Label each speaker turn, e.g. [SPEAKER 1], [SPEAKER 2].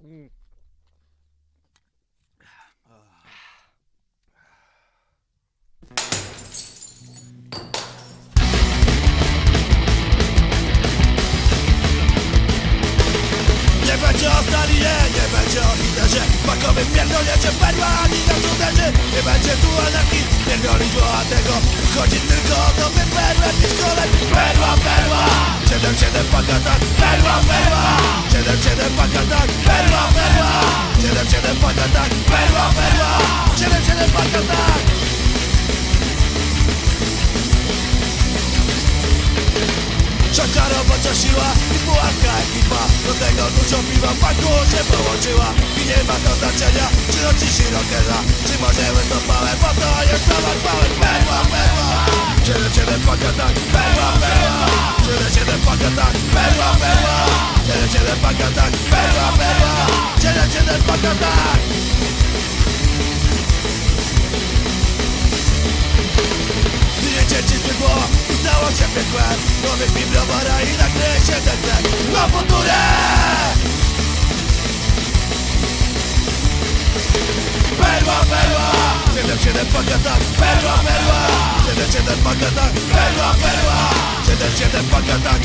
[SPEAKER 1] Nie będzie o stalinie, nie będzie o Hitlerze. Pakowym pierdolniecie perła, ani nas uderzy Nie będzie tu anarchii, pierdolić bohatego Chodzi tylko o to, by perłę nie szkoleć Perła, perła! 7-7 pakata, perła, perła! 7-7 pakata, Ciężka robocza siła i pułapka ekipa. Do tego dużo piwa w banku się połączyła. I nie ma to znaczenia, czy odcisi rockera Czy możemy z opałem, bo to jest nowa chwałem Perła, perła. 7-7 pagatak, perła, perła. 7-7 pagatak, perła, perła. 7-7 pagatak, perła, perła. 7-7 pagatak Wiecie się piekłem Człowiek mi browara i nakryje się ten tlek Na futurę! Perła, perła! 7-7 pagatak, perła, perła! 7-7 pagatak, perła, perła! 7-7 pagatak,